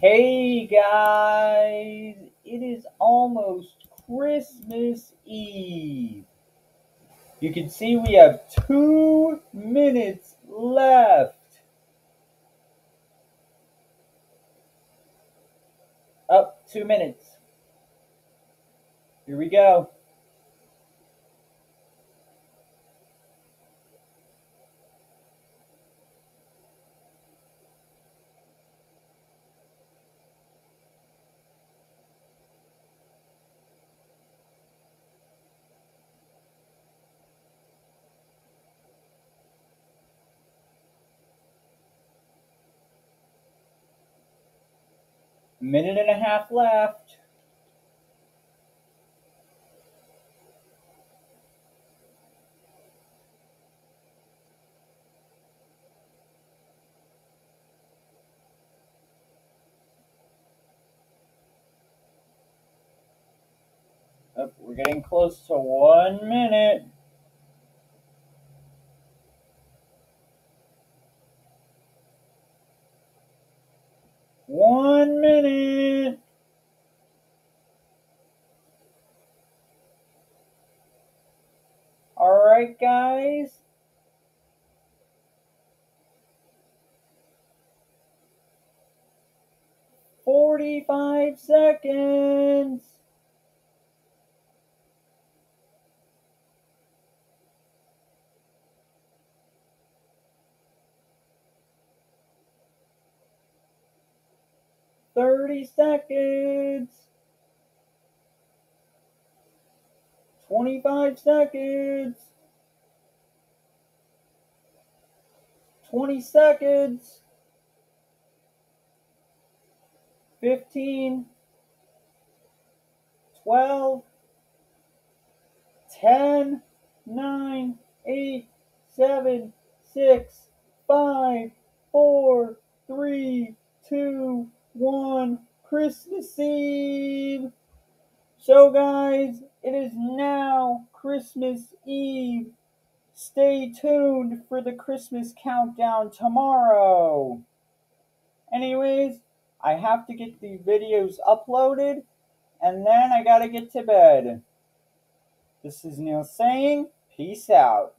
Hey guys, it is almost Christmas Eve. You can see we have two minutes left. Up two minutes. Here we go. Minute and a half left. Oh, we're getting close to one minute. One minute. All right, guys. Forty-five seconds. Thirty seconds. Twenty-five seconds. Twenty seconds. Fifteen. Twelve. Ten. Nine. Eight. Seven. Six. Five. Four. Three. Two. One. Christmas Eve. So, guys, it is now Christmas Eve. Stay tuned for the Christmas countdown tomorrow. Anyways, I have to get the videos uploaded and then I gotta get to bed. This is Neil saying, peace out.